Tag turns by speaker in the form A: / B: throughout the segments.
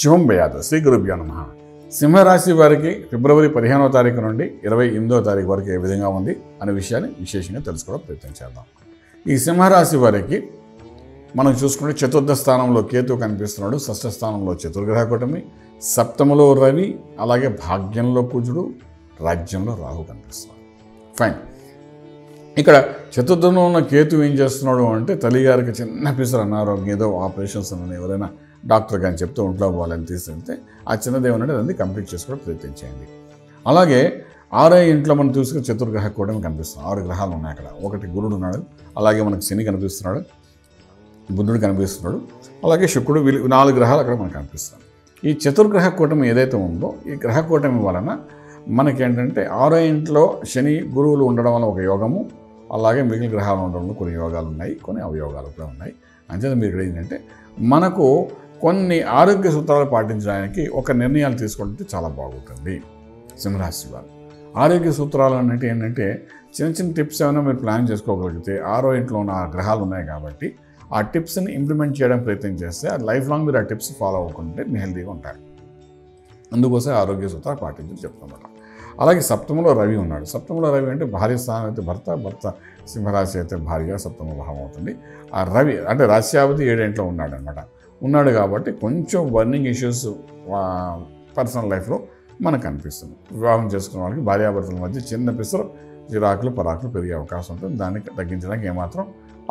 A: శివం భయాదు శ్రీ గురుభ్యో నమ. సింహరాశి వారికి ఫిబ్రవరి పదిహేనో తారీఖు నుండి ఇరవై ఎనిమిదో తారీఖు వరకు ఏ విధంగా ఉంది అనే విషయాన్ని విశేషంగా తెలుసుకోవడం ప్రయత్నం చేద్దాం. ఈ సింహరాశి వారికి మనం చూసుకుంటే చతుర్థ స్థానంలో కేతు కనిపిస్తున్నాడు. షష్ఠ స్థానంలో చతుర్గ్రహ కూటమి సప్తమలో రవి అలాగే భాగ్యంలో కుజుడు రాజ్యంలో రాహు కనిపిస్తున్నాడు. ఫైన్ ఇక్కడ చతుర్థంలో ఉన్న కేతు ఏం చేస్తున్నాడు అంటే తల్లిగారికి చిన్న పిసరు అనారోగ్యం ఏదో ఆపరేషన్స్ అని ఎవరైనా డాక్టర్ కానీ చెప్తూ ఒంట్లో పోవాలని తీసుకెళ్తే ఆ చిన్నది ఏమన్నా అది కంప్లీట్ చేసుకోవడం ప్రయత్నించేయండి అలాగే ఆరో ఇంట్లో మనం చూసుకుని చతుర్గ్రహ కూడా కనిపిస్తుంది. ఆరు గ్రహాలు ఉన్నాయి అక్కడ. ఒకటి గురుడు ఉన్నాడు అలాగే మనకు శని కనిపిస్తున్నాడు బుద్ధుడు కనిపిస్తున్నాడు అలాగే శుక్రుడు నాలుగు గ్రహాలు అక్కడ మనకు కనిపిస్తున్నాయి. ఈ చతుర్గ్రహ కూటమి ఏదైతే ఉందో ఈ గ్రహ కూటమి వలన మనకేంటంటే ఆరో ఇంట్లో శని గురువులు ఉండడం వల్ల ఒక యోగము అలాగే మిగిలిన గ్రహాలు ఉండడంలో కొన్ని యోగాలు ఉన్నాయి కొన్ని అవయోగాలు కూడా ఉన్నాయి. అంచేత మీరు ఇక్కడ ఏంటంటే మనకు కొన్ని ఆరోగ్య సూత్రాలు పాటించడానికి ఒక నిర్ణయాలు తీసుకుంటే చాలా బాగుంటుంది. సింహరాశి వారు. ఆరోగ్య సూత్రాలు అంటే ఏంటంటే చిన్న చిన్న టిప్స్ ఏమైనా మీరు ప్లాన్ చేసుకోగలిగితే ఆరో ఇంట్లో ఉన్న ఆ గ్రహాలు ఉన్నాయి కాబట్టి ఆ టిప్స్ని ఇంప్లిమెంట్ చేయడం ప్రయత్నం చేస్తే ఆ లైఫ్ లాంగ్ మీరు ఆ టిప్స్ ఫాలో అవ్వకుంటే మీరు హెల్తీగా ఉంటారు. అందుకోసం ఆరోగ్య సూత్రాలు పాటించి చెప్తున్నారు అలాగే సప్తమంలో రవి ఉన్నాడు. సప్తమంలో రవి అంటే భార్య స్థానం అయితే భర్త భర్త సింహరాశి అయితే భార్య సప్తమ భావం అవుతుంది. ఆ రవి అంటే రాశ్యావతి ఏడేంట్లో ఉన్నాడు అనమాట ఉన్నాడు కాబట్టి కొంచెం బర్నింగ్ ఇష్యూస్ పర్సనల్ లైఫ్లో మనకు అనిపిస్తుంది. వివాహం చేసుకున్న వాళ్ళకి భార్యాభర్తల మధ్య చిన్న పిసరు చిరాకులు పరాకులు పెరిగే అవకాశం ఉంటుంది. దాన్ని తగ్గించడానికి ఏమాత్రం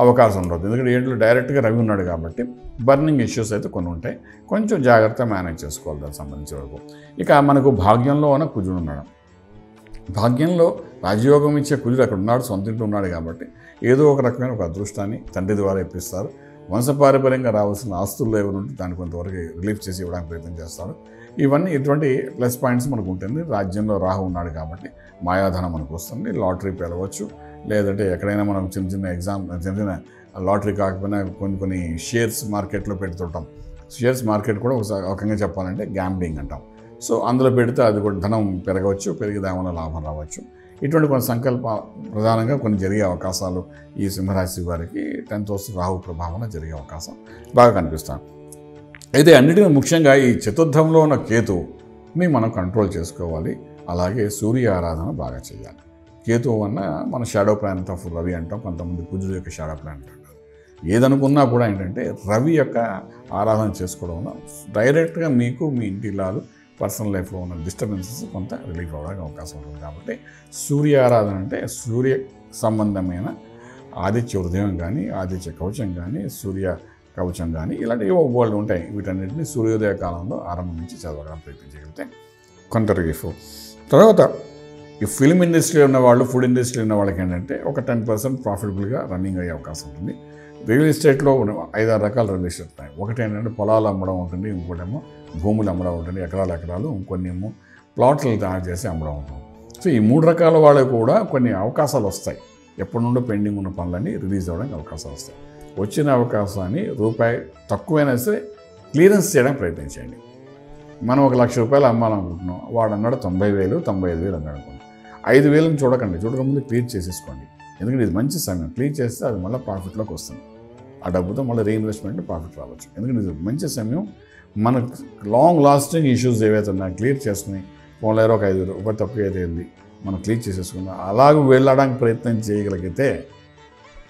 A: అవకాశం ఉండదు. ఎందుకంటే ఏంట్లో డైరెక్ట్గా రవి ఉన్నాడు కాబట్టి బర్నింగ్ ఇష్యూస్ అయితే కొన్ని ఉంటాయి. కొంచెం జాగ్రత్త మేనేజ్ చేసుకోవాలి దానికి సంబంధించిన వరకు. ఇక మనకు భాగ్యంలో ఉన్న కుజుడు ఉన్నాడు. భాగ్యంలో రాజయోగం ఇచ్చే కుజుడు అక్కడ ఉన్నాడు సొంత ఇంట్లో ఉన్నాడు కాబట్టి ఏదో ఒక రకమైన ఒక అదృష్టాన్ని తండ్రి ద్వారా ఇప్పిస్తారు. వంశపారంపర్యంగా రావాల్సిన ఆస్తుల్లో ఏమైనా ఉంటే దాన్ని కొంతవరకు రిలీఫ్ చేసి ఇవ్వడానికి ప్రయత్నం చేస్తాడు ఇవన్నీ ఇటువంటి ప్లస్ పాయింట్స్ మనకు ఉంటుంది. రాజ్యంలో రాహు ఉన్నాడు కాబట్టి మాయాధనం మనకు వస్తుంది. లాటరీ పిలవచ్చు. లేదంటే ఎక్కడైనా మనం చిన్న చిన్న ఎగ్జామ్ చిన్న చిన్న లాటరీ కాకపోయినా కొన్ని కొన్ని షేర్స్ మార్కెట్లో పెడుతుంటాం. షేర్స్ మార్కెట్ కూడా ఒక రకంగా చెప్పాలంటే గ్యాంబ్లింగ్ అంటాం. సో అందులో పెడితే అది కూడా ధనం పెరగవచ్చు పెరిగి దానివల్ల లాభం రావచ్చు. ఇటువంటి కొన్ని సంకల్ప ప్రధానంగా కొన్ని జరిగే అవకాశాలు ఈ సింహరాశి వారికి టెన్త్ హౌస్ రాహు ప్రభావన జరిగే అవకాశం బాగా కనిపిస్తాం అయితే అన్నిటికీ ముఖ్యంగా ఈ చతుర్థంలో ఉన్న కేతుని మనం కంట్రోల్ చేసుకోవాలి. అలాగే సూర్య ఆరాధన బాగా చేయాలి. కేతు వల్ల మన షాడో ప్లానెట్ ఆఫ్ రవి అంటాం కొంతమంది కుజుడు యొక్క షాడో ప్లానెట్ అంటారు. ఏదనుకున్నా కూడా ఏంటంటే రవి యొక్క ఆరాధన చేసుకోవడం వల్ల డైరెక్ట్గా మీకు మీ ఇంటి ఇల్లాలు పర్సనల్ లైఫ్లో ఉన్న డిస్టర్బెన్సెస్ కొంత రిలీఫ్ అవ్వడానికి అవకాశం ఉంటుంది. కాబట్టి సూర్య ఆరాధన అంటే సూర్య సంబంధమైన ఆదిత్య హృదయం కానీ ఆదిత్య కవచం కానీ సూర్య కవచం కానీ ఇలాంటి ఏవో బోల్డ్ ఉంటాయి. వీటన్నిటిని సూర్యోదయ కాలంలో ఆరంభం నుంచి చదవడానికి ప్రయత్నం చేయగలిగితే కొంత రిలీఫ్. తర్వాత ఈ ఫిల్మ్ ఇండస్ట్రీలో ఉన్న వాళ్ళు ఫుడ్ ఇండస్ట్రీలో ఉన్న వాళ్ళకి ఏంటంటే ఒక టెన్ పర్సెంట్ ప్రాఫిటబుల్గా రన్నింగ్ అయ్యే అవకాశం ఉంటుంది. రియల్ ఎస్టేట్లో ఐదారు రకాల రియల్ ఎస్టేట్ ఒకటి ఏంటంటే పొలాలు అమ్మడం ఉంటుంది ఇంకోటేమో భూములు అమ్మడం ఉంటుంది ఎకరాలు ఎకరాలు ఇంకొన్ని ఏమో ప్లాట్లు తయారు చేసి అమ్మడం ఉంటుంది సో ఈ మూడు రకాల వాళ్ళకు కూడా కొన్ని అవకాశాలు వస్తాయి. ఎప్పటి నుండో పెండింగ్ ఉన్న పనులన్నీ రిలీజ్ అవ్వడానికి అవకాశాలు వస్తాయి. వచ్చిన అవకాశాన్ని రూపాయి తక్కువైనా సరే క్లియరెన్స్ చేయడానికి ప్రయత్నించండి. మనం ఒక లక్ష రూపాయలు అమ్మాలనుకుంటున్నాం వాడు అన్నాడు తొంభై వేలు తొంభై ఐదు వేలు అన్నాడు అనుకుంటున్నాం ఐదు వేలను చూడకండి చూడకముందు క్లియర్ చేసేసుకోండి. ఎందుకంటే ఇది మంచి సమయం క్లియర్ చేస్తే అది మళ్ళీ ప్రాఫిట్లోకి వస్తుంది. ఆ డబ్బుతో మళ్ళీ రీఇన్వెస్ట్మెంట్ ప్రాఫిట్ రావచ్చు. ఎందుకంటే ఇది మంచి సమయం. మన లాంగ్ లాస్టింగ్ ఇష్యూస్ ఏవైతే ఉన్నాయో క్లియర్ చేసుకుని ఫోన్లో ఒక ఐదు రూపాయలు తక్కువ అయితే వెళ్ళి మనం క్లియర్ చేసేసుకుందాం. అలాగ వెళ్ళడానికి ప్రయత్నం చేయగలిగితే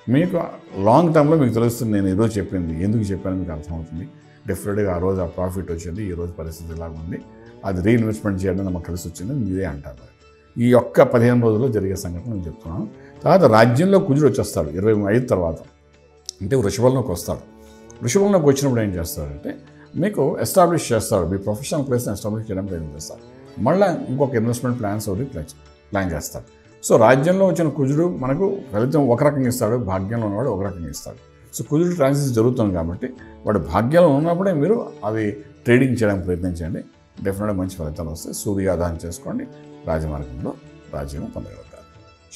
A: మీకు లాంగ్ టర్మ్లో మీకు తెలుస్తుంది నేను ఈరోజు చెప్పింది. ఎందుకు చెప్పాను మీకు అర్థమవుతుంది. డెఫినెట్గా ఆ రోజు ఆ ప్రాఫిట్ వచ్చింది ఈ రోజు పరిస్థితి ఇలాగ ఉంది. అది రీఇన్వెస్ట్మెంట్ చేయడం మనకు కలిసి వచ్చింది మీరే అంటారు ఈ యొక్క పదిహేను రోజుల్లో జరిగే సంఘటన నేను చెప్తున్నాను. తర్వాత రాజ్యంలో కుజుడు వచ్చేస్తాడు ఇరవై ఐదు తర్వాత. అంటే వృషభంలోకి వస్తాడు వృషభంలోకి వచ్చినప్పుడు ఏం చేస్తాడంటే మీకు ఎస్టాబ్లిష్ చేస్తాడు మీ ప్రొఫెషనల్ ప్లేస్ని ఎస్టాబ్లిష్ చేయడం ప్రయత్నం చేస్తాడు మళ్ళీ ఇంకొక ఇన్వెస్ట్మెంట్ ప్లాన్స్ ఒకటి ప్లాన్ ప్లాన్ చేస్తాడు సో రాజ్యంలో వచ్చిన కుజుడు మనకు ఫలితం ఒక రకంగా ఇస్తాడు భాగ్యంలో ఉన్నవాడు ఒక రకంగా ఇస్తాడు. సో కుజుడు ట్రాన్సిస్ జరుగుతుంది కాబట్టి వాడు భాగ్యంలో ఉన్నప్పుడే మీరు అది ట్రేడింగ్ చేయడానికి ప్రయత్నించండి డెఫినెట్గా మంచి ఫలితాలు వస్తాయి. సూర్యాధానం చేసుకోండి. రాజమార్గంలో రాజ్యం పొందగలుగుతారు.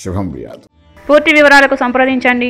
A: శుభం బియాదు
B: పూర్తి వివరాలకు సంప్రదించండి.